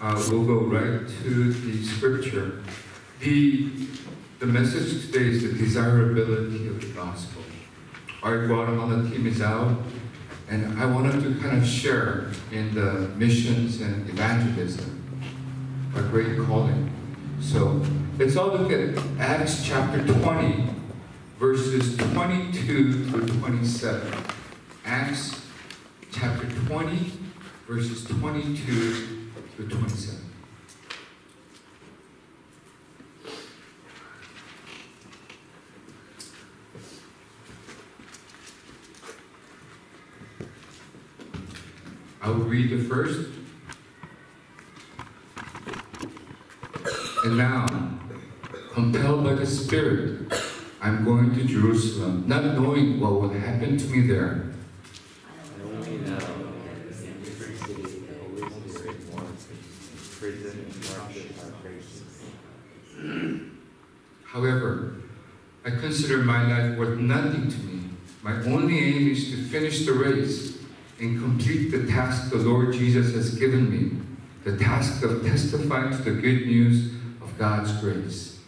uh, we'll go right to the scripture. The, the message today is the desirability of the gospel. Our Guatemala team is out, and I wanted to kind of share in the missions and evangelism, a great calling. So let's all look at Acts chapter 20, verses 22 through 27. Acts chapter 20, verses 22 through 27. I will read the first. And now, compelled by the Spirit, I'm going to Jerusalem, not knowing what will happen to me there. However, I consider my life worth nothing to me. My only aim is to finish the race and complete the task the Lord Jesus has given me the task of testifying to the good news of God's grace.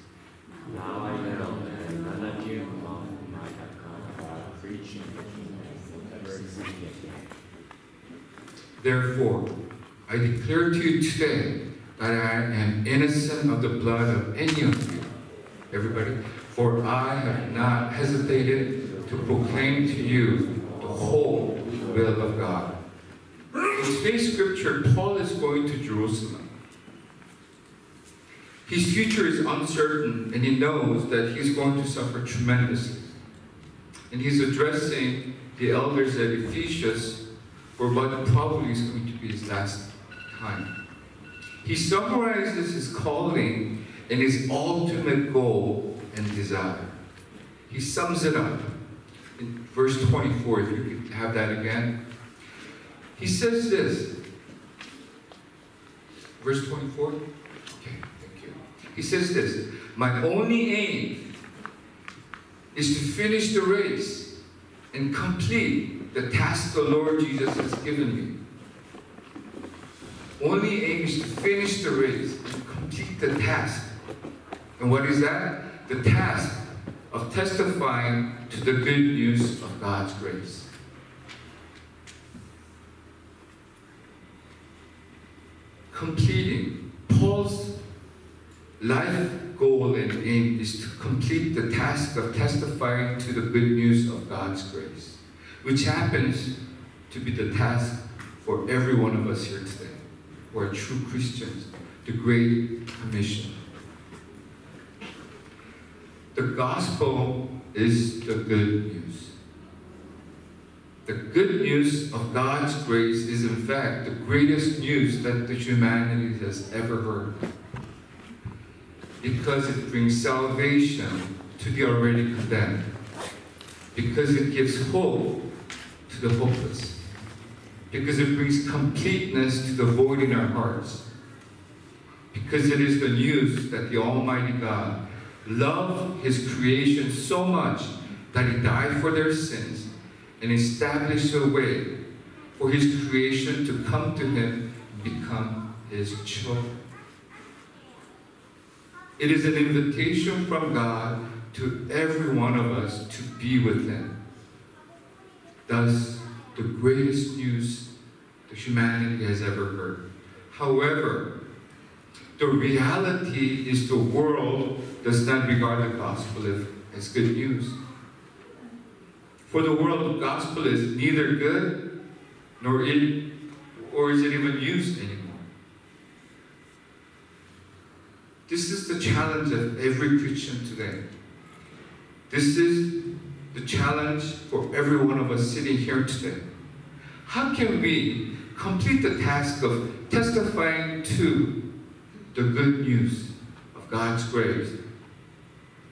Now I know that none of you might have come about preaching the kingdom of Therefore, I declare to you today that I am innocent of the blood of any of you. Everybody? For I have not hesitated to proclaim to you the whole will of God. In today's scripture, Paul is going to Jerusalem. His future is uncertain, and he knows that he's going to suffer tremendously. And he's addressing the elders at Ephesus for what probably is going to be his last time. He summarizes his calling and his ultimate goal and desire. He sums it up in verse 24, if you could have that again. He says this, verse 24. Okay, thank you. He says this My only aim is to finish the race and complete the task the Lord Jesus has given me. Only aim is to finish the race complete the task. And what is that? The task of testifying to the good news of God's grace. Completing Paul's life goal and aim is to complete the task of testifying to the good news of God's grace, which happens to be the task for every one of us here today, who are true Christians, the Great Commission. The gospel is the good news. The good news of God's grace is, in fact, the greatest news that the humanity has ever heard. Because it brings salvation to the already condemned. Because it gives hope to the hopeless. Because it brings completeness to the void in our hearts. Because it is the news that the Almighty God loved His creation so much that He died for their sins and established a way for his creation to come to him and become his children. It is an invitation from God to every one of us to be with him. Thus, the greatest news the humanity has ever heard. However, the reality is the world does not regard the gospel as good news. For the world, the gospel is neither good nor it, or is it even used anymore. This is the challenge of every Christian today. This is the challenge for every one of us sitting here today. How can we complete the task of testifying to the good news of God's grace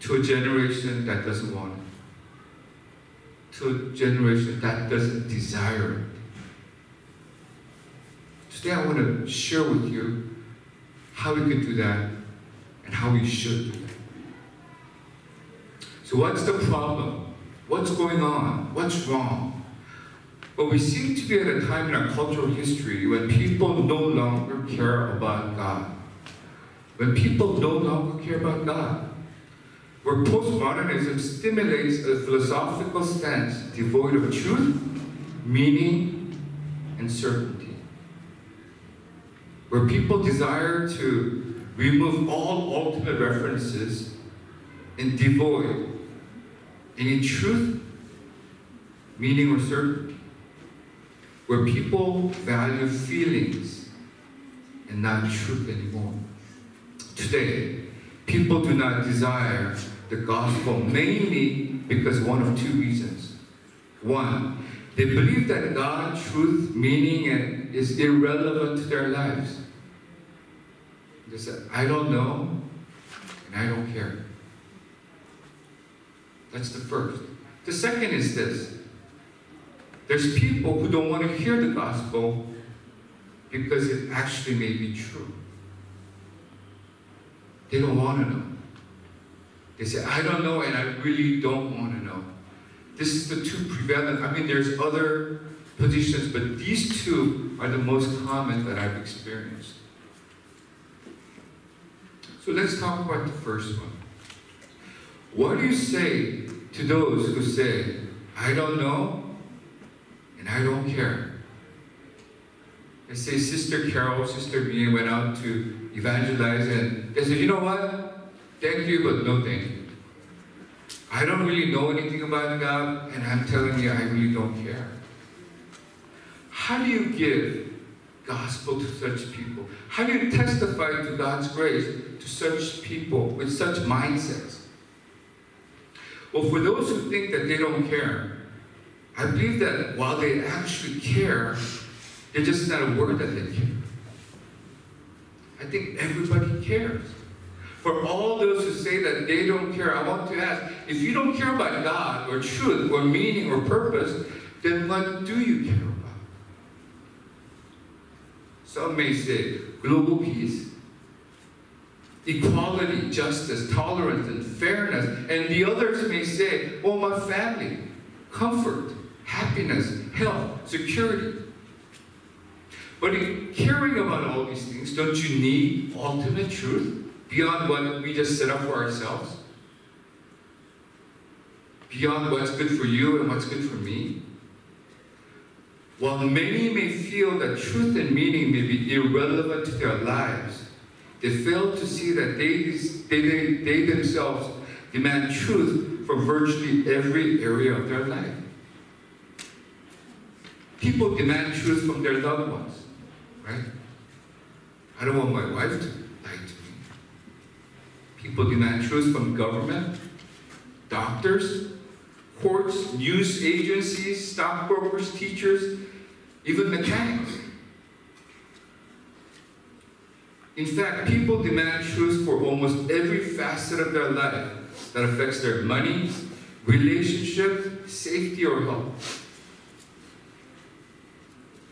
to a generation that doesn't want it? to a generation that doesn't desire it. Today I want to share with you how we can do that and how we should do that. So what's the problem? What's going on? What's wrong? But we seem to be at a time in our cultural history when people no longer care about God. When people no longer care about God. Where postmodernism stimulates a philosophical stance devoid of truth, meaning, and certainty. Where people desire to remove all ultimate references and devoid any truth, meaning, or certainty where people value feelings and not truth anymore. Today, people do not desire the gospel mainly because one of two reasons. One, they believe that God, truth, meaning, and is irrelevant to their lives. They say, I don't know, and I don't care. That's the first. The second is this there's people who don't want to hear the gospel because it actually may be true. They don't want to know. They say, I don't know, and I really don't want to know. This is the two prevalent. I mean, there's other positions, but these two are the most common that I've experienced. So let's talk about the first one. What do you say to those who say, I don't know, and I don't care. They say Sister Carol, Sister Mia went out to evangelize and they said, you know what? Thank you, but no thank you. I don't really know anything about God, and I'm telling you, I really don't care. How do you give gospel to such people? How do you testify to God's grace to such people with such mindsets? Well, for those who think that they don't care, I believe that while they actually care, they're just not aware that they care. I think everybody cares. For all those who say that they don't care, I want to ask if you don't care about God or truth or meaning or purpose, then what do you care about? Some may say global peace, equality, justice, tolerance, and fairness. And the others may say, oh, my family, comfort, happiness, health, security. But in caring about all these things, don't you need ultimate truth beyond what we just set up for ourselves? Beyond what's good for you and what's good for me? While many may feel that truth and meaning may be irrelevant to their lives, they fail to see that they, they, they, themselves demand truth from virtually every area of their life. People demand truth from their loved ones, right? I don't want my wife to lie to me. People demand truth from government, doctors, courts, news agencies, stockbrokers, teachers, even mechanics. In fact, people demand truth for almost every facet of their life that affects their money, relationship, safety, or health.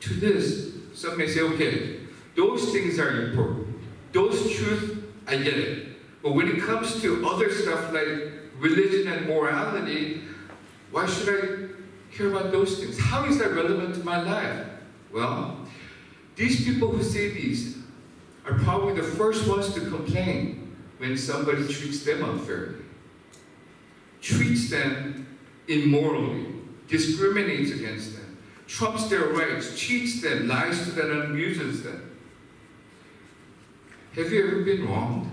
To this, some may say, okay, those things are important. Those truths, I get it. But when it comes to other stuff like religion and morality, why should I care about those things? How is that relevant to my life? Well, these people who say these are probably the first ones to complain when somebody treats them unfairly, treats them immorally, discriminates against them trumps their rights, cheats them, lies to them, and abuses them. Have you ever been wronged?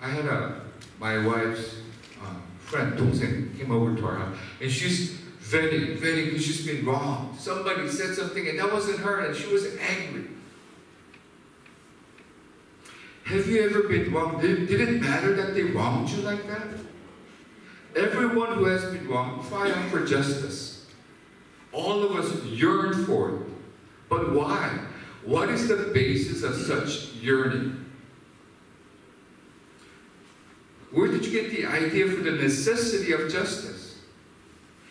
I had a my wife's uh, friend, 동생, came over to our house, and she's very, very, she's been wrong. Somebody said something, and that wasn't her, and she was angry. Have you ever been wrong? Did, did it matter that they wronged you like that? Everyone who has been wronged cry out for justice. All of us yearn for it. But why? What is the basis of such yearning? Where did you get the idea for the necessity of justice?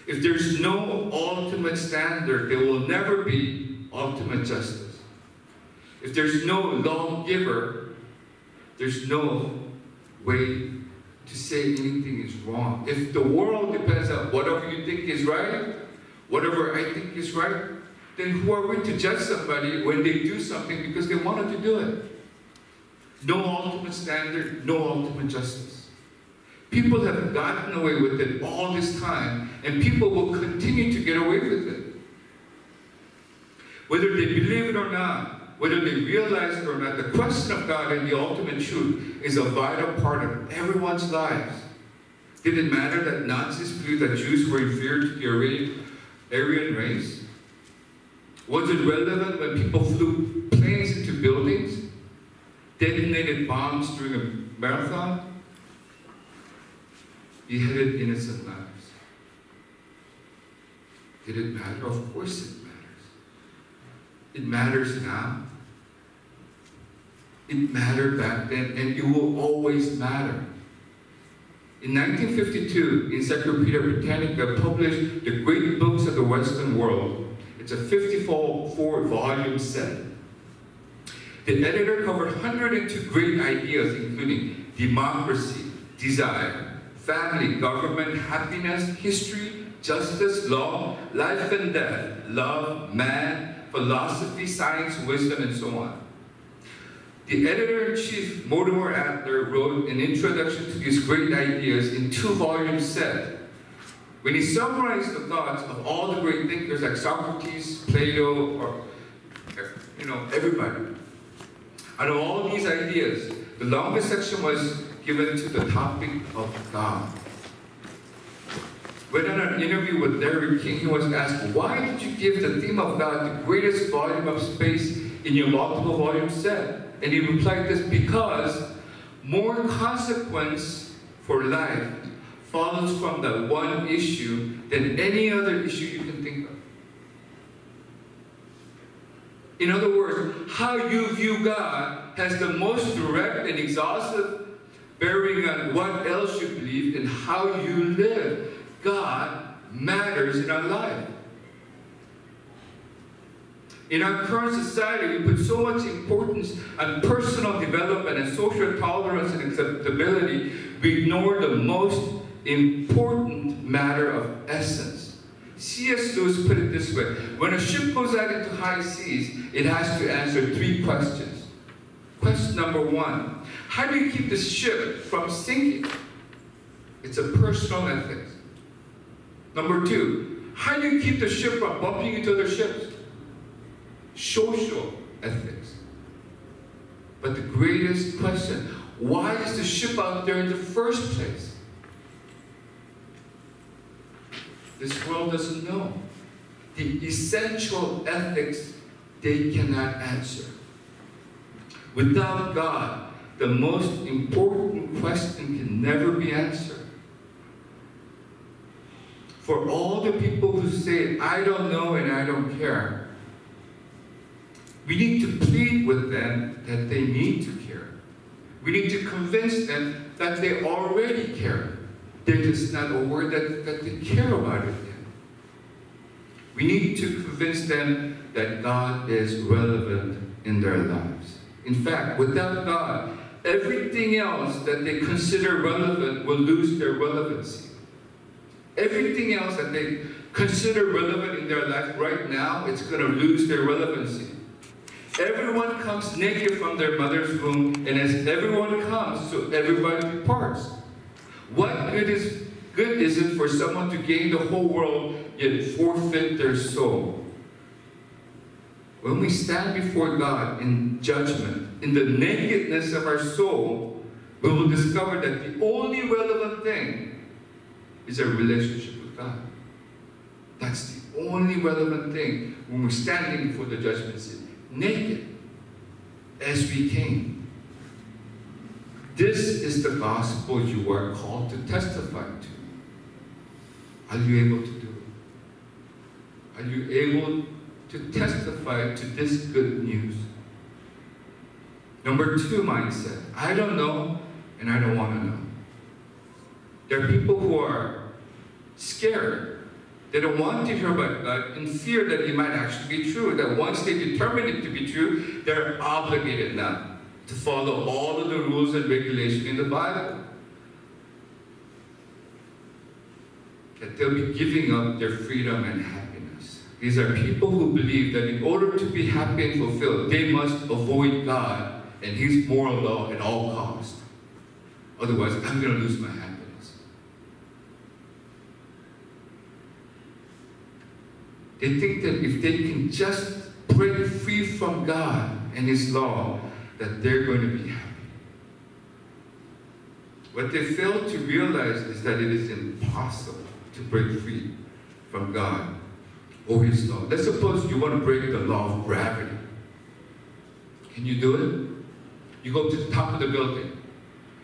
If there's no ultimate standard, there will never be ultimate justice. If there's no lawgiver, there's no way to say anything is wrong. If the world depends on whatever you think is right, whatever I think is right, then who are we to judge somebody when they do something because they wanted to do it? No ultimate standard, no ultimate justice. People have gotten away with it all this time, and people will continue to get away with it. Whether they believe it or not, whether they realize it or not, the question of God and the ultimate truth is a vital part of everyone's lives. Did it matter that Nazis believed that Jews were inferior to the Aryan, race? Was it relevant when people flew planes into buildings, detonated bombs during a marathon, beheaded innocent lives? Did it matter? Of course it matters. It matters now. It mattered back then, and it will always matter. In 1952, Encyclopedia Britannica published the Great Books of the Western World. It's a 54 volume set. The editor covered 102 great ideas, including democracy, desire, family, government, happiness, history, justice, law, life and death, love, man, philosophy, science, wisdom, and so on. The editor-in-chief, Mortimer Adler, wrote an introduction to these great ideas in two-volume set. When he summarized the thoughts of all the great thinkers like Socrates, Plato, or you know, everybody. Out of all these ideas, the longest section was given to the topic of God. When in an interview with Larry King, he was asked, why did you give the theme of God the greatest volume of space in your multiple volume set? And he replied this, because more consequence for life follows from that one issue than any other issue you can think of. In other words, how you view God has the most direct and exhaustive bearing on what else you believe and how you live. God matters in our life. In our current society, we put so much importance on personal development and social tolerance and acceptability, we ignore the most important matter of essence. C.S. Lewis put it this way, when a ship goes out into high seas, it has to answer three questions. Question number one, how do you keep the ship from sinking? It's a personal ethics. Number two, how do you keep the ship from bumping into other ships? social ethics. But the greatest question, why is the ship out there in the first place? This world doesn't know. The essential ethics they cannot answer. Without God, the most important question can never be answered. For all the people who say, I don't know and I don't care, we need to plead with them that they need to care. We need to convince them that they already care. They're just not aware that, that they care about it yet. We need to convince them that God is relevant in their lives. In fact, without God, everything else that they consider relevant will lose their relevancy. Everything else that they consider relevant in their life right now, it's going to lose their relevancy. Everyone comes naked from their mother's womb, and as everyone comes, so everybody departs. What good is good is it for someone to gain the whole world yet forfeit their soul? When we stand before God in judgment, in the nakedness of our soul, we will discover that the only relevant thing is a relationship with God. That's the only relevant thing when we're standing before the judgment seat naked as we came. This is the gospel you are called to testify to. Are you able to do it? Are you able to testify to this good news? Number two mindset. I don't know and I don't want to know. There are people who are scared they don't want to hear about God in fear that it might actually be true. That once they determine it to be true, they're obligated now to follow all of the rules and regulations in the Bible. that they'll be giving up their freedom and happiness. These are people who believe that in order to be happy and fulfilled, they must avoid God and His moral law at all costs. Otherwise, I'm going to lose my happiness. They think that if they can just break free from God and His law, that they're going to be happy. What they fail to realize is that it is impossible to break free from God or His law. Let's suppose you want to break the law of gravity. Can you do it? You go up to the top of the building.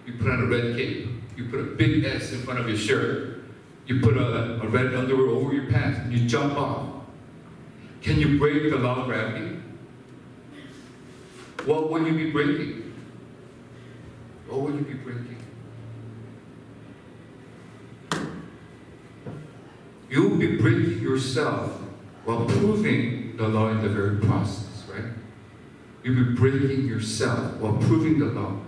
You put on a red cape. You put a big S in front of your shirt. You put a, a red underwear over your pants and you jump off. Can you break the law of gravity? What will you be breaking? What will you be breaking? You will be breaking yourself while proving the law in the very process, right? You'll be breaking yourself while proving the law.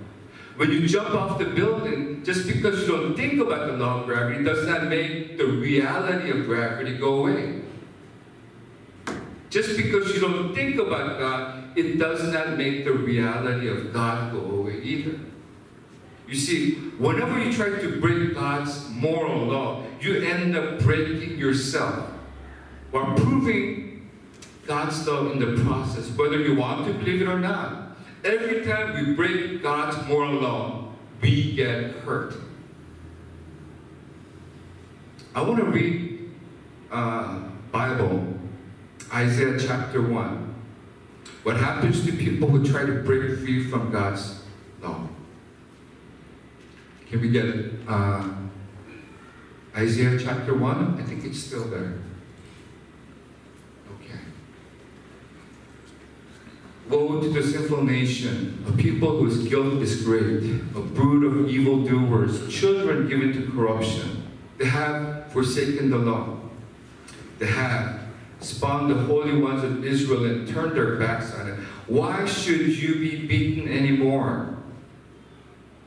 When you jump off the building, just because you don't think about the law of gravity does not make the reality of gravity go away. Just because you don't think about God, it does not make the reality of God go away either. You see, whenever you try to break God's moral law, you end up breaking yourself while proving God's law in the process, whether you want to believe it or not. Every time we break God's moral law, we get hurt. I want to read uh, Bible, Isaiah chapter 1. What happens to people who try to break free from God's law? Can we get uh, Isaiah chapter 1? I think it's still there. Okay. Woe to the sinful nation, a people whose guilt is great, a brood of evildoers, children given to corruption. They have forsaken the law. They have spawned the holy ones of Israel and turned their backs on it. Why should you be beaten anymore?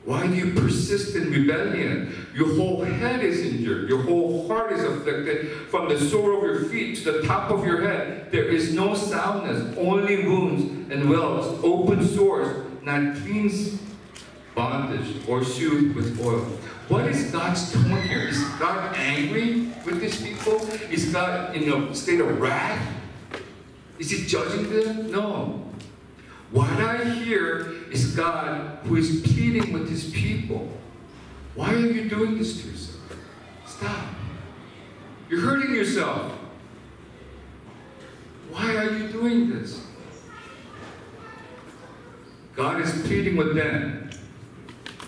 Why do you persist in rebellion? Your whole head is injured. Your whole heart is afflicted. From the sole of your feet to the top of your head, there is no soundness, only wounds and welts, open sores, not clean bondage or soothed with oil. What is God's tone here? Is God angry with these people? Is God in a state of wrath? Is he judging them? No. What I hear is God who is pleading with his people. Why are you doing this to yourself? Stop. You're hurting yourself. Why are you doing this? God is pleading with them.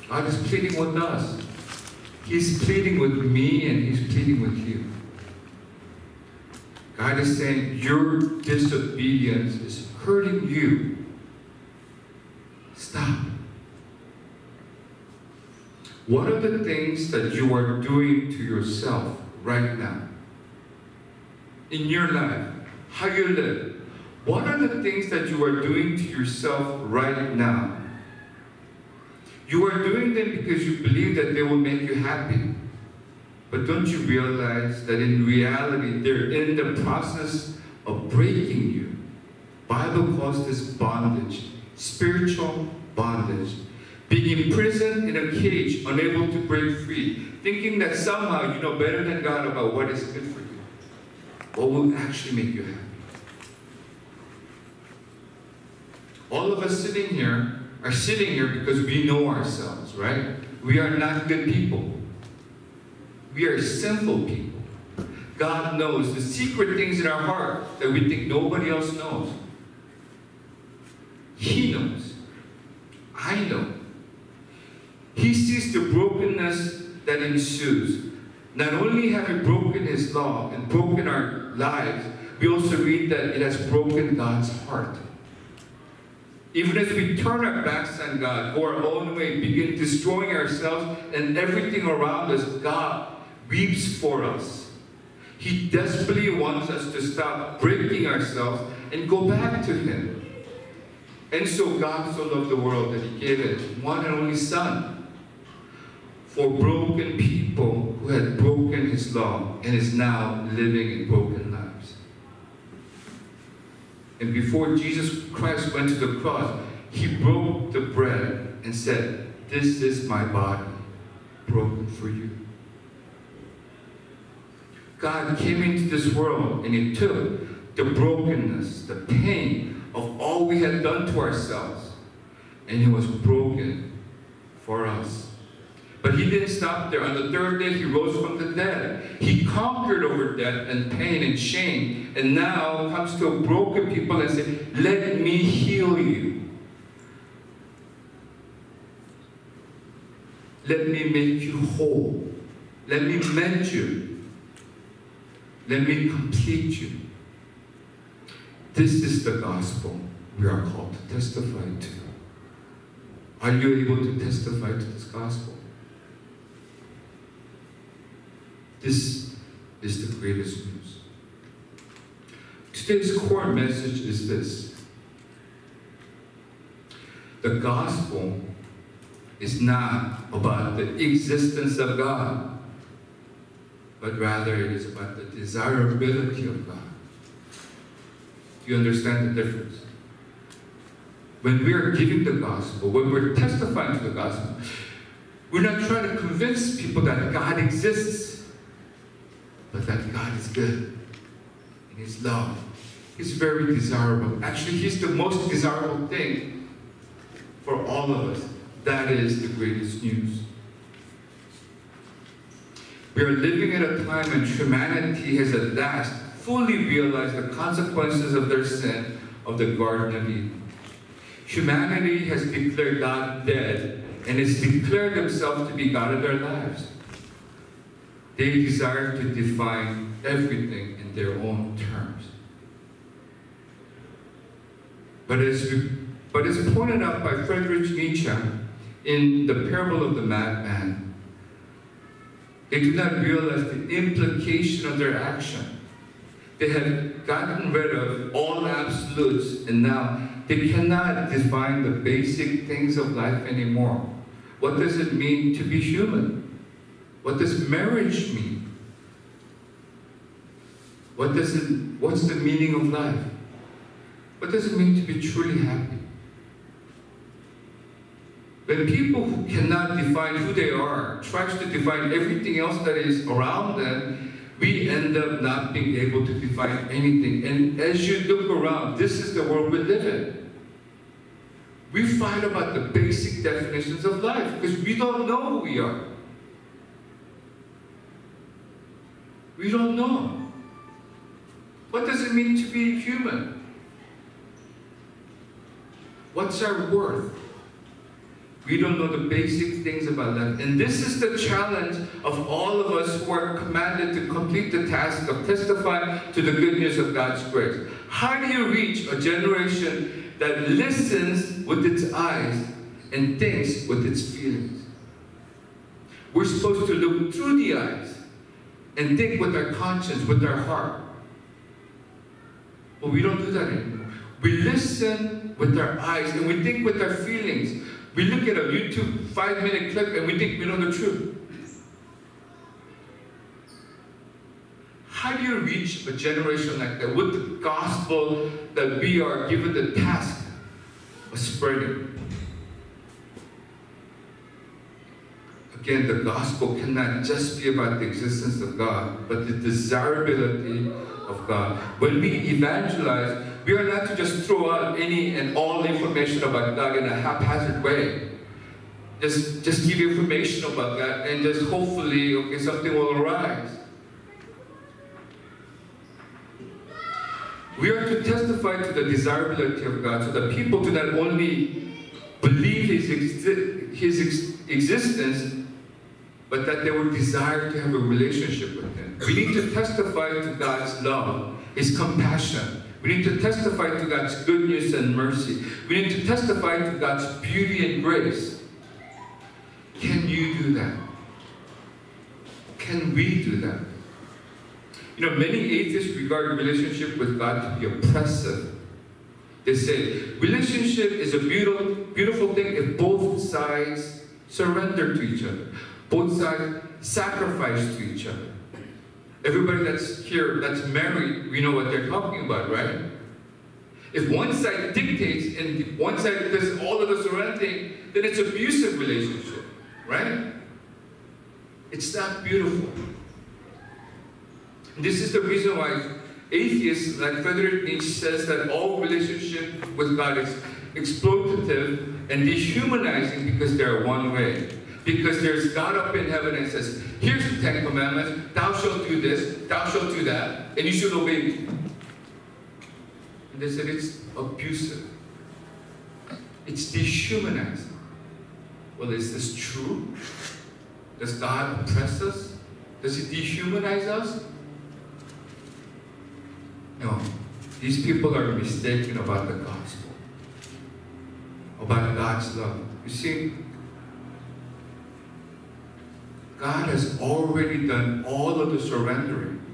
God is pleading with us. He's pleading with me and He's pleading with you. God is saying, Your disobedience is hurting you. Stop. What are the things that you are doing to yourself right now? In your life, how you live. What are the things that you are doing to yourself right now? You are doing them because you believe that they will make you happy. But don't you realize that in reality, they're in the process of breaking you? Bible calls this bondage, spiritual bondage. Being imprisoned in a cage, unable to break free, thinking that somehow you know better than God about what is good for you, what will actually make you happy. All of us sitting here are sitting here because we know ourselves, right? We are not good people. We are sinful people. God knows the secret things in our heart that we think nobody else knows. He knows. I know. He sees the brokenness that ensues. Not only have we broken His law and broken our lives, we also read that it has broken God's heart. Even as we turn our backs on God, go our own way, begin destroying ourselves and everything around us, God weeps for us. He desperately wants us to stop breaking ourselves and go back to Him. And so God so loved the world that He gave it one and only Son. for broken people who had broken his law and is now living in broken lives. And before Jesus Christ went to the cross, he broke the bread and said, This is my body broken for you. God came into this world and he took the brokenness, the pain of all we had done to ourselves, and he was broken for us. But he didn't stop there. On the third day, he rose from the dead. He conquered over death and pain and shame, and now comes to broken people and says, Let me heal you. Let me make you whole. Let me mend you. Let me complete you. This is the gospel we are called to testify to. Are you able to testify to this gospel? This is the greatest news. Today's core message is this the gospel is not about the existence of God, but rather it is about the desirability of God. Do you understand the difference? When we are giving the gospel, when we're testifying to the gospel, we're not trying to convince people that God exists, but that God is good and His love. He's very desirable. Actually, He's the most desirable thing for all of us. That is the greatest news. We are living at a time when humanity has at last fully realized the consequences of their sin of the Garden of Eden. Humanity has declared God dead and has declared themselves to be God of their lives. They desire to define everything in their own terms. But as, but as pointed out by Friedrich Nietzsche in The Parable of the Madman, they do not realize the implication of their action. They have gotten rid of all absolutes and now they cannot define the basic things of life anymore. What does it mean to be human? What does marriage mean? What does it, what's the meaning of life? What does it mean to be truly happy? When people who cannot define who they are tries to define everything else that is around them, we end up not being able to define anything. And as you look around, this is the world we live in. We fight about the basic definitions of life because we don't know who we are. We don't know. What does it mean to be human? What's our worth? We don't know the basic things about life. And this is the challenge of all of us who are commanded to complete the task of testifying to the good news of God's grace. How do you reach a generation that listens with its eyes and thinks with its feelings? We're supposed to look through the eyes and think with our conscience, with our heart. But we don't do that anymore. We listen with our eyes and we think with our feelings. We look at a YouTube five minute clip and we think we know the truth. How do you reach a generation like that with the gospel that we are given the task of spreading? Again, the gospel cannot just be about the existence of God, but the desirability of God. When we evangelize, we are not to just throw out any and all information about God in a haphazard way. Just, just give information about God and just hopefully, okay, something will arise. We are to testify to the desirability of God so that people do not only believe His, exi his ex existence, but that they would desire to have a relationship with Him. We need to testify to God's love, His compassion. We need to testify to God's goodness and mercy. We need to testify to God's beauty and grace. Can you do that? Can we do that? You know, many atheists regard relationship with God to be oppressive. They say relationship is a beautiful, beautiful thing if both sides surrender to each other. Both sides sacrifice to each other. Everybody that's here, that's married, we know what they're talking about, right? If one side dictates and one side does all of the surrendering, then it's abusive relationship, right? It's not beautiful. This is the reason why atheists like Frederick Nietzsche says that all relationship with God is exploitative and dehumanizing because they're one way. Because there's God up in heaven and says, here's the Ten Commandments, thou shalt do this, thou shalt do that, and you should obey me. And they said it's abusive. It's dehumanizing. Well, is this true? Does God oppress us? Does He dehumanize us? No. These people are mistaken about the gospel, about God's love. You see, God has already done all of the surrendering.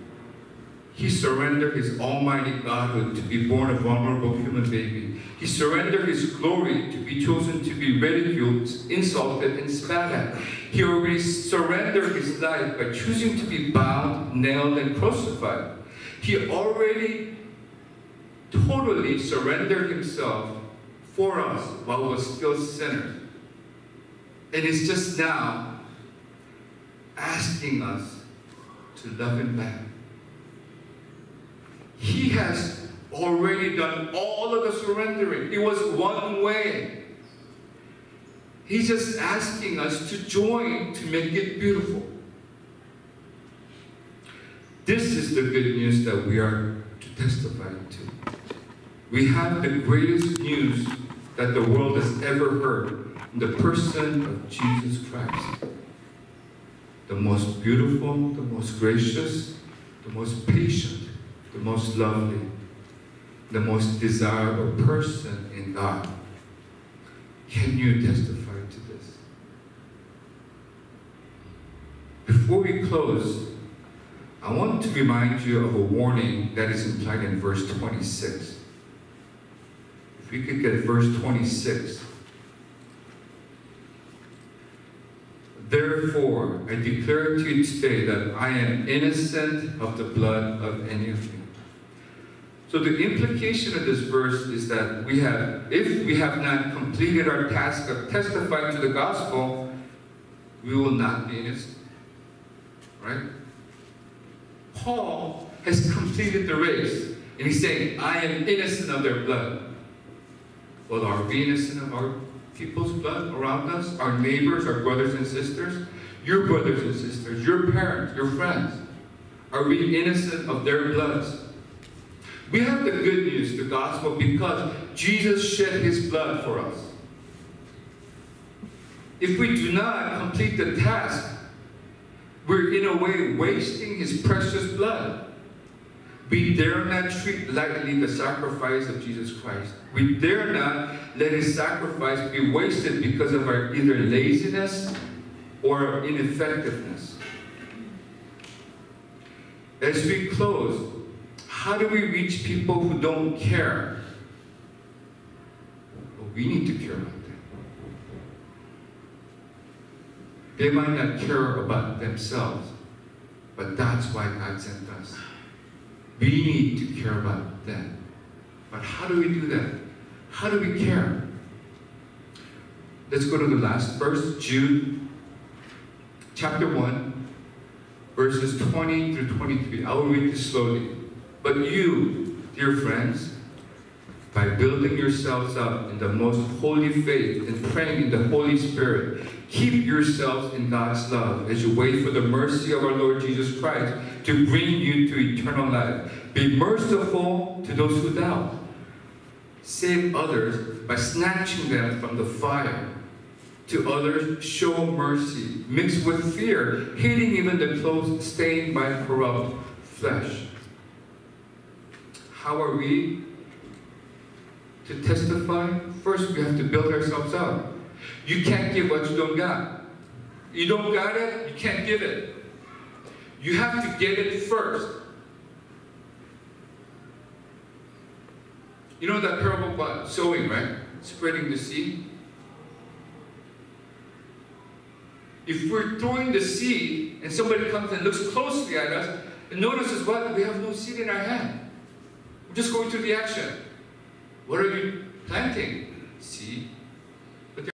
He surrendered his almighty Godhood to be born a vulnerable human baby. He surrendered his glory to be chosen to be ridiculed, insulted, and spat at. He already surrendered his life by choosing to be bound, nailed, and crucified. He already totally surrendered himself for us while we were still sinners. And it's just now asking us to love him back. He has already done all of the surrendering. It was one way. He's just asking us to join to make it beautiful. This is the good news that we are to testify to. We have the greatest news that the world has ever heard in the person of Jesus Christ. The most beautiful, the most gracious, the most patient, the most lovely, the most desirable person in God. Can you testify to this? Before we close, I want to remind you of a warning that is implied in verse 26. If we could get verse 26. Therefore, I declare to you today that I am innocent of the blood of any of you. So the implication of this verse is that we have, if we have not completed our task of testifying to the gospel, we will not be innocent. Right? Paul has completed the race, and he's saying, I am innocent of their blood. Well, are we innocent of our people's blood around us? Our neighbors, our brothers and sisters? Your brothers and sisters, your parents, your friends. Are we innocent of their bloods? We have the good news, the gospel, because Jesus shed his blood for us. If we do not complete the task, we're in a way wasting his precious blood. We dare not treat lightly the sacrifice of Jesus Christ. We dare not let his sacrifice be wasted because of our either laziness or ineffectiveness. As we close, how do we reach people who don't care? Well, we need to care about them. They might not care about themselves, but that's why God sent us. We need to care about them. But how do we do that? How do we care? Let's go to the last verse, Jude chapter 1, verses 20 through 23. I will read this slowly. But you, dear friends, by building yourselves up in the most holy faith and praying in the Holy Spirit, keep yourselves in God's love as you wait for the mercy of our Lord Jesus Christ to bring you to eternal life. Be merciful to those who doubt. Save others by snatching them from the fire. To others, show mercy, mixed with fear, hating even the clothes stained by corrupt flesh. How are we to testify? First, we have to build ourselves up. You can't give what you don't got. You don't got it, you can't give it. You have to get it first. You know that parable about sowing, right? Spreading the seed. If we're throwing the seed and somebody comes and looks closely at us and notices what? We have no seed in our hand. We're just going through the action. What are you planting? Seed.